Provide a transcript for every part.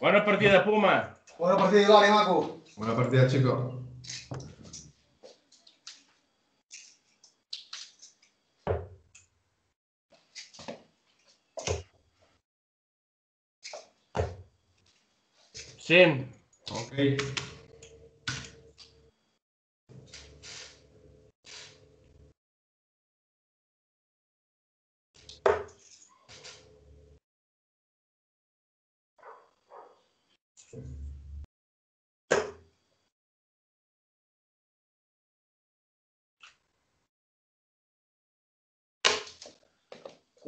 Bona partida, Puma. Bona partida, Iloni, maco. Buena partida, chico. Cent. Ok.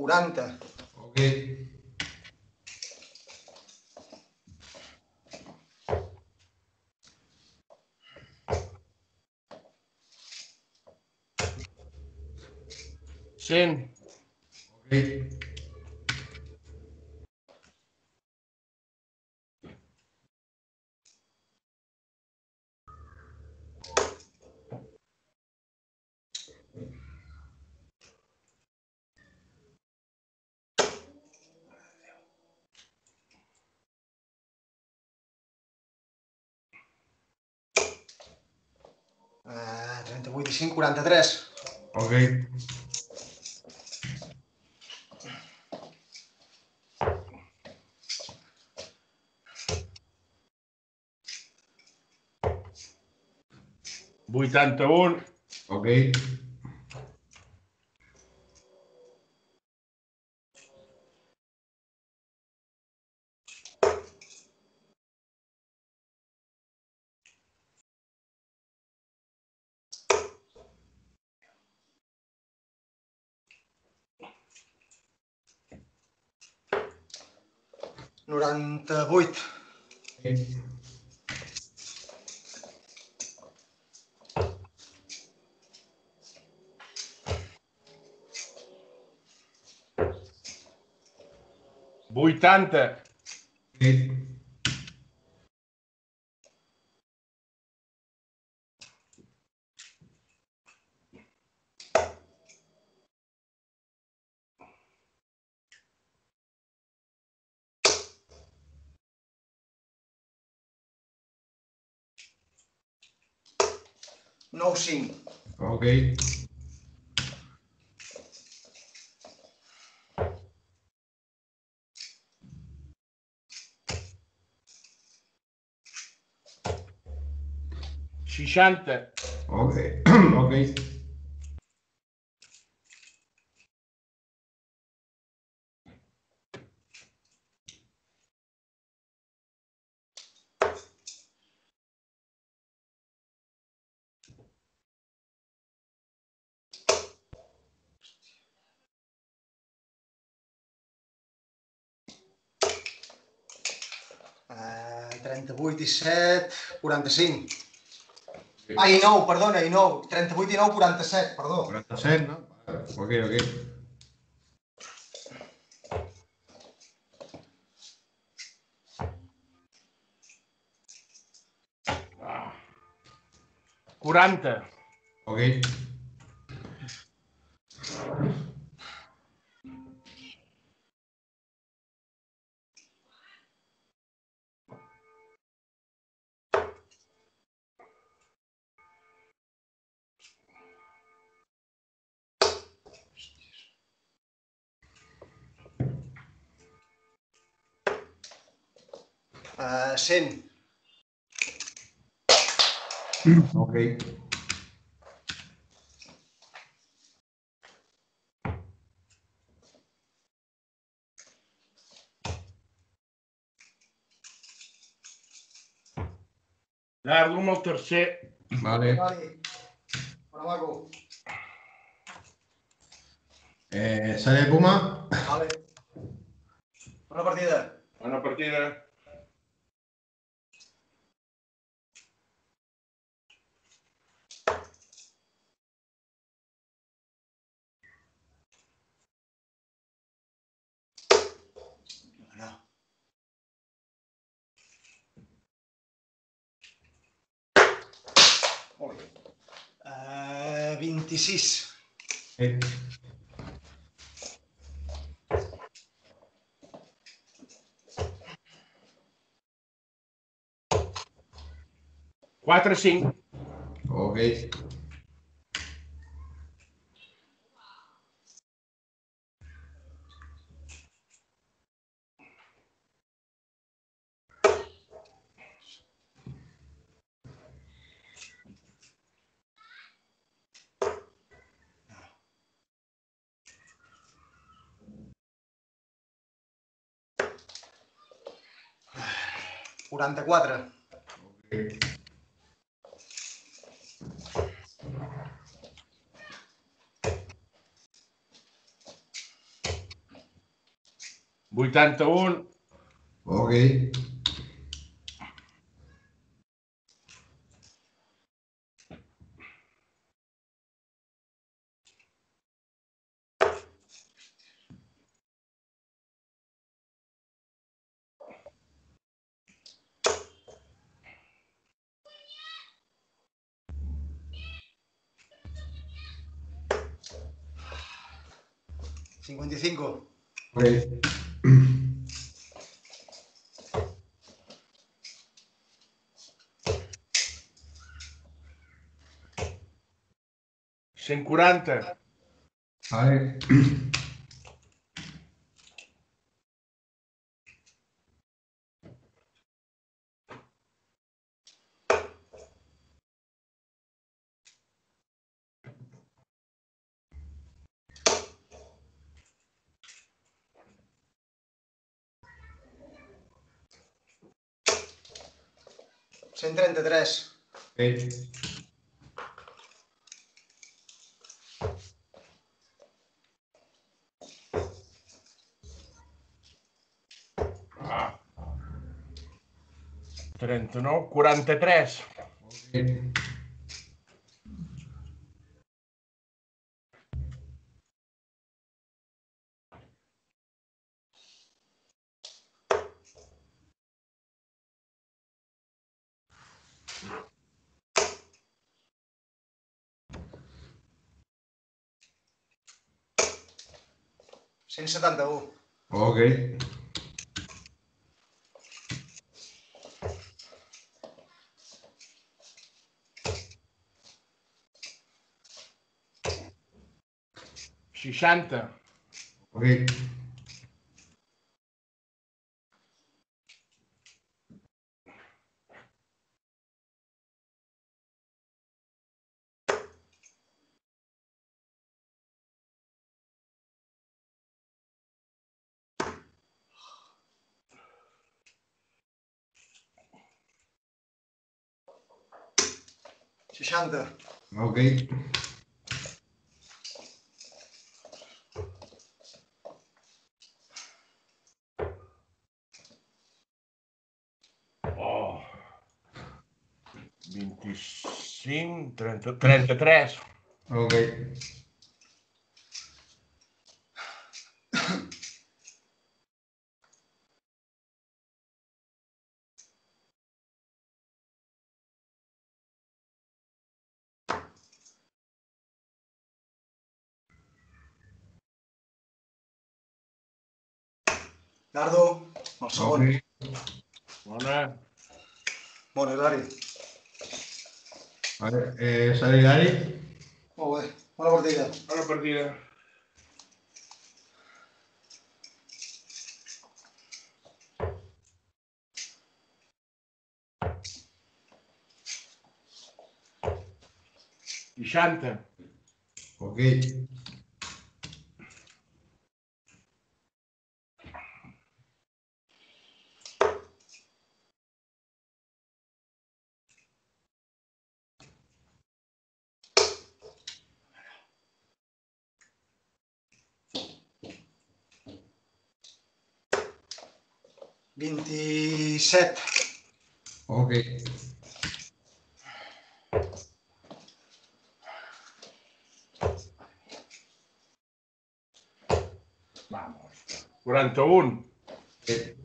Uranta. Ok. Shin. Okay. 25-43. Ok. Vuitanta un. Ok. 98. Okay. Buitante. Okay. no sing. Ok. Shishanter. Ok, ok. 38 i 7, 45. Ah, i 9, perdona, i 9. 38 i 9, 47, perdó. 47, ¿no? Ok, ok. Quaranta. Ok. 100. Ok. El tercer. Vale. Bona, maco. Eh, sale Puma. Vale. Bona partida. Bona partida. 26. Cuatro, cinco. Quaranta-quatre. Ok. Vuitanta-un. Ok. Cincuenta y cinco. Quaranta. Vale. pecho. no, 39, 43. 170. Ok. Shishanta. Ok. Seixanta. Ok. Oh. Vint-i-cinc. Trenta... Trenta-tres. Ok. Nardo. El segon. Bona. Bona, Hilari. Vale. Eh, sale Gary. Molt bé. Bona partida. Bona partida. Seixanta. Ok. Vint-i-set. Ok. Vamos. Quaranta-un. Ok.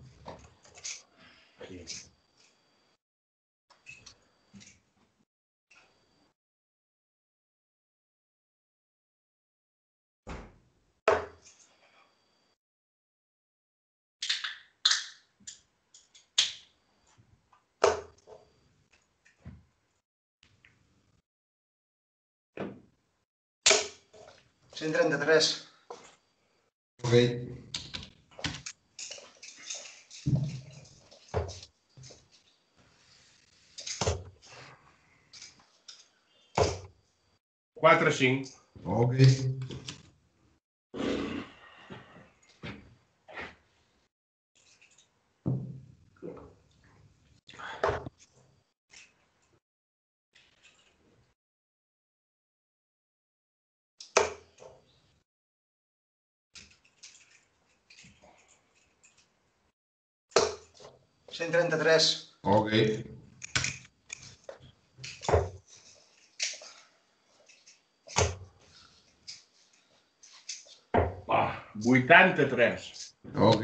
133. Ok. Quatre, cinc. Ok. 133. Ok. Va, 83. Ok.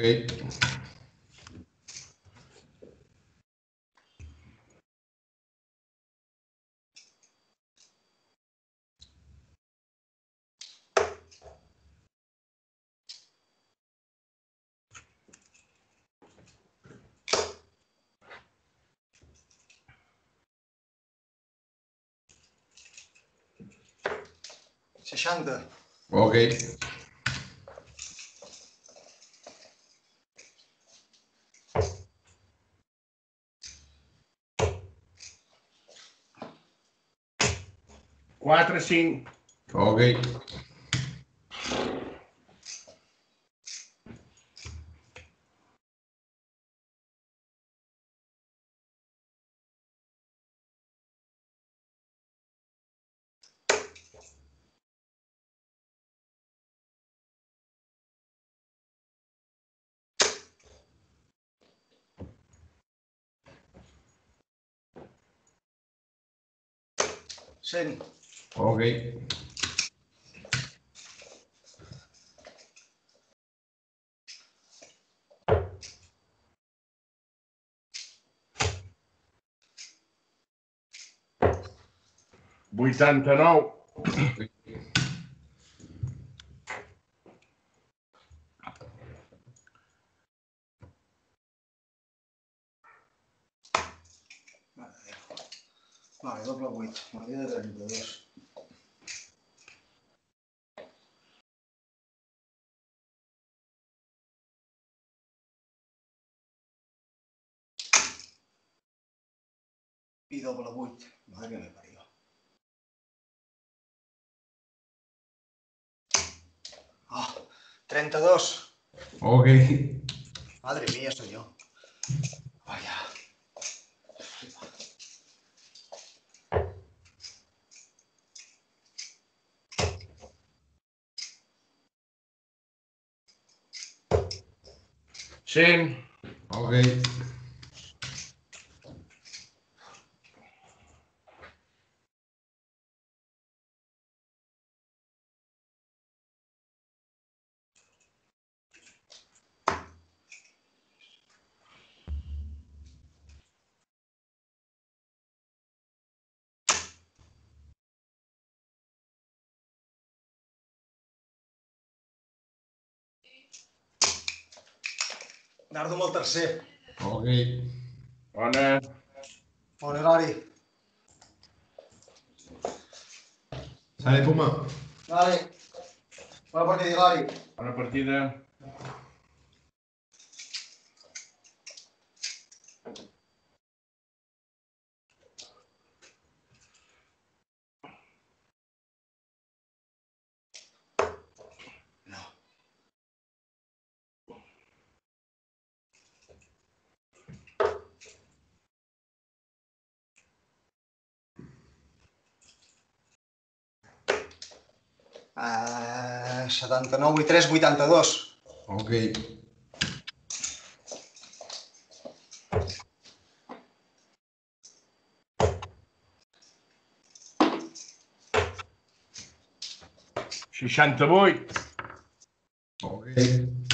4 e 5. Ok. Seni. Ok. Vuitanta-nou. Vale, doble vuit. M'hauria de 32. Madre que me parió. Ah, 32. Ok. Madre mía, soy yo. Vaya. Shane. Ok. Nardo amb el tercer. Ok. Bona. Bon horari. Sale Puma. Vale. Bona partida, Hilari. Bona partida. Uh, 79 i 3, 82. Ok. Seixanta-vuit. Okay.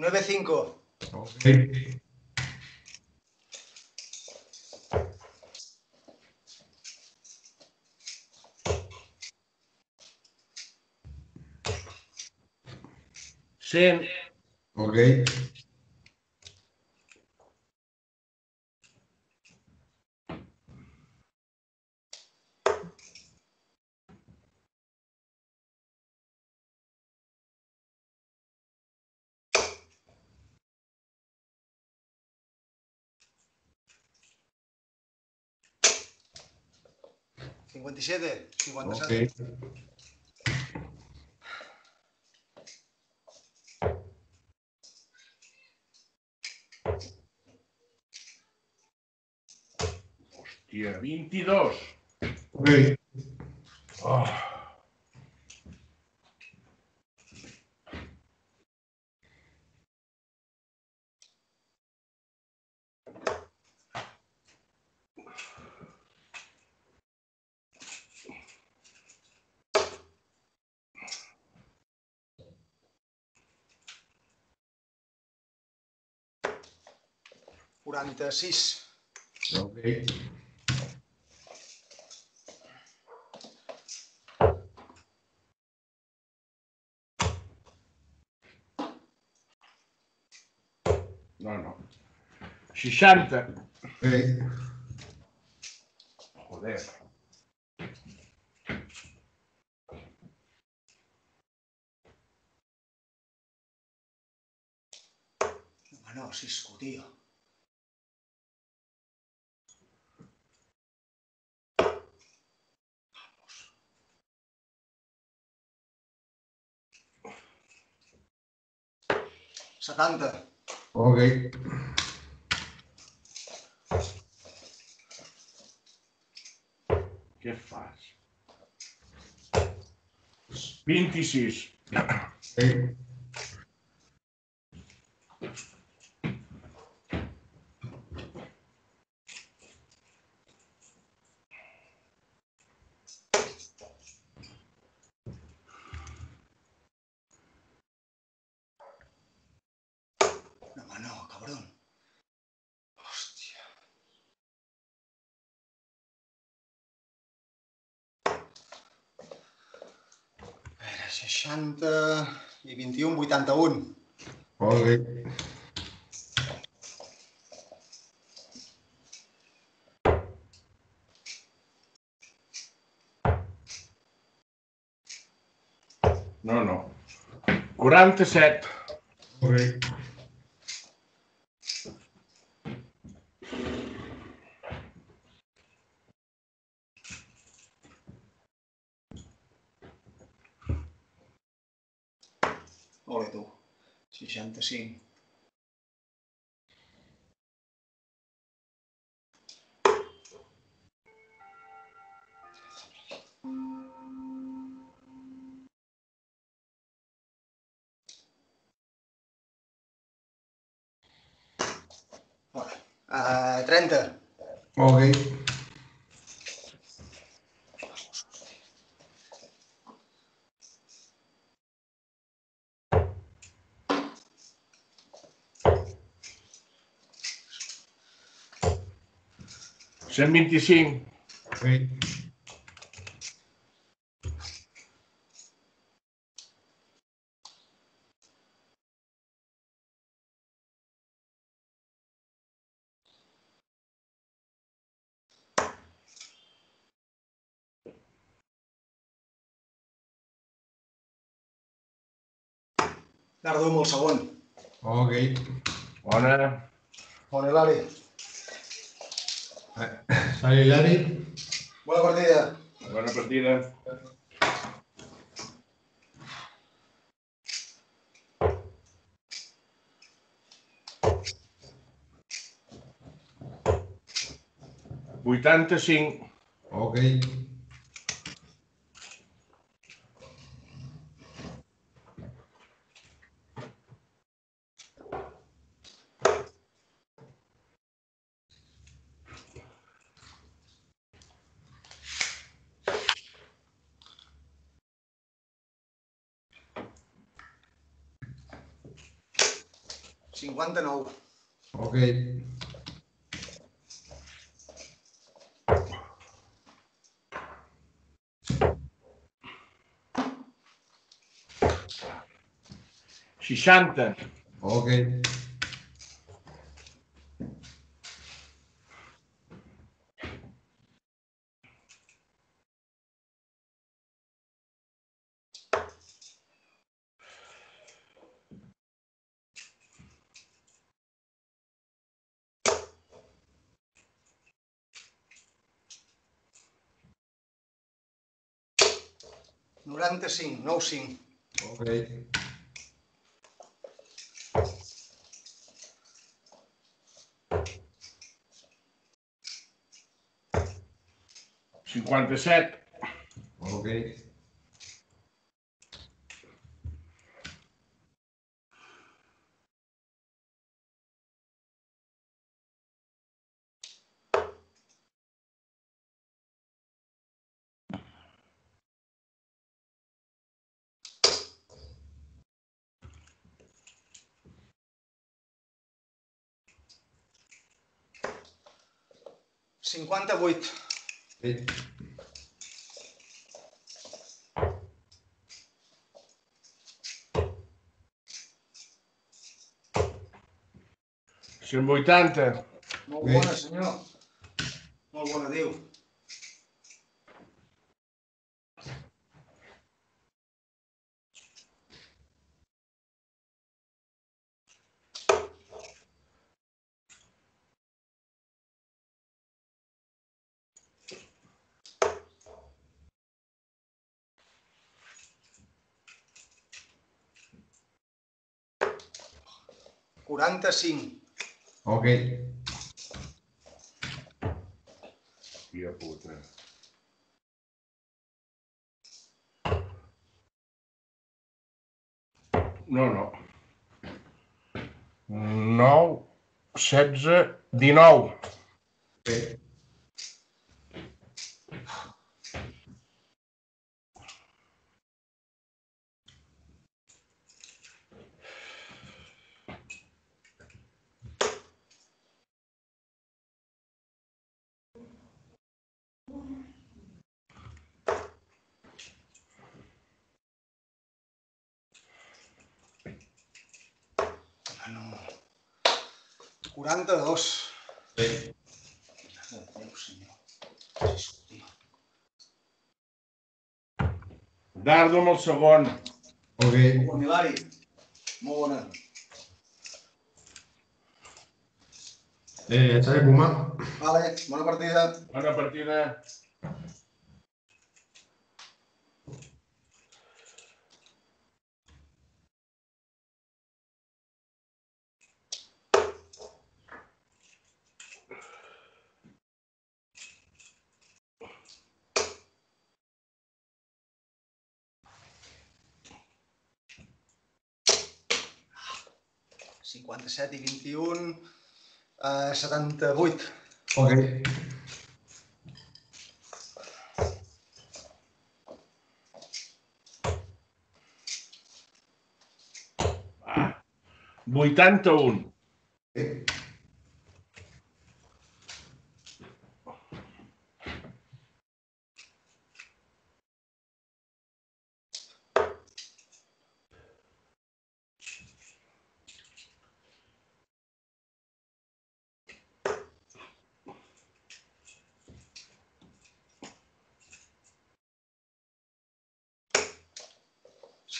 9-5. Ok. Sen. Ok. Cincuenta y siete, cincuenta y siete. Ok. hòstia, 22. Ok. Oh. 46. Okay. No, no. 60. Okay. Oh, Joder. No, si tío. 70. Ok. Què Sí. 60 i 21, 81. Ok. No, no. 47. Ok. Ole time. Bueno, a 30. Ok. Cent vint-i-cinc. Ok. Nardo amb el segon. Ok. Bona. Bon Hilari. Sale Hilari. Bona partida. Bona partida. Vuitanta-cinc. Ok. Cinquanta-nou. Ok. 60, Ok. 95, 95. Ok. Cinquanta-set. Ok. Cinquanta-vuit. Sí. cent vuitanta, Molt bona, senyor. Molt bona, Déu. 45. Ok. Tia puta. No, no. 9, 16, 19. Bé. Okay. 92. Sí. Dardo amb el segon. Ok. Bon Hilari. Molt bona. Eh, Xavi Puma. Vale, bona partida. Bona partida. 57 i 21, eh, 78. Ok. Ah, 81.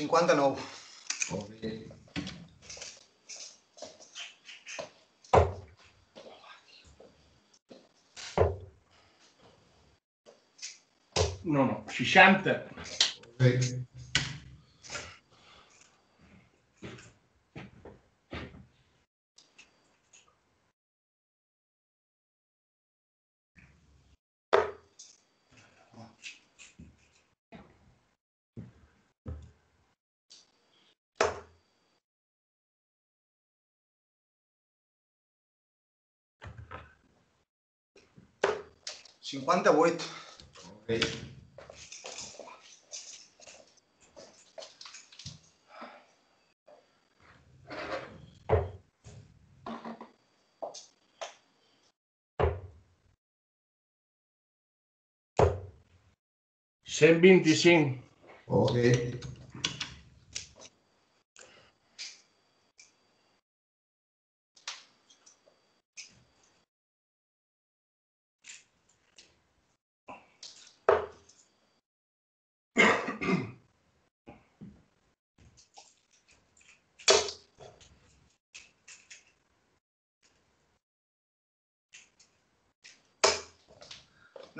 59. Okay. No, no, 60. Okay. 58. Okay. Cent veinticinco. Okay.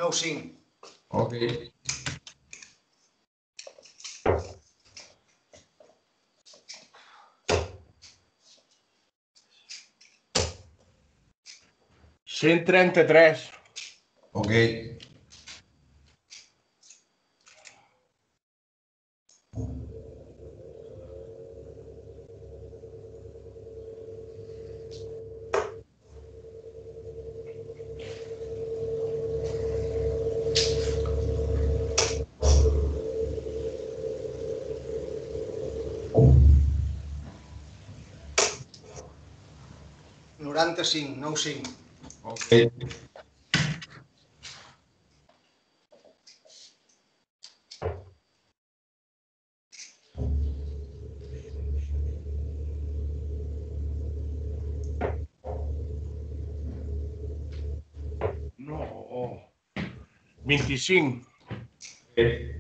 9-5. Ok. Cent trenta-tres. Ok. Noranta-cinc, 9-5. Ok. No. Vint-i-cinc. Ah.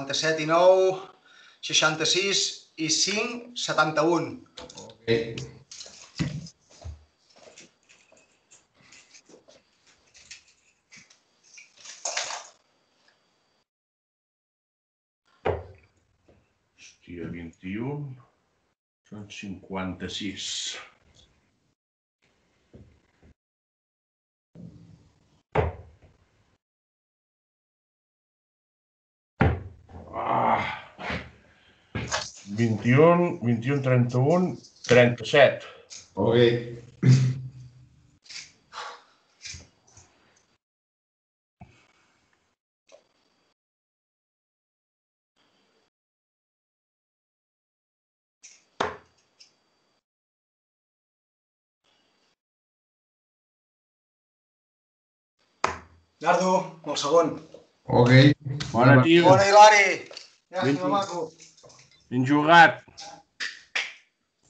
57 i 9, 66 i 5, 71. Ok. Hòstia, 21... Són 56. 21, 21, 31, 37. Ok. Nardo, el segon. Ok. Bona, tio. Bona, Hilari! Estima maco. Une jour.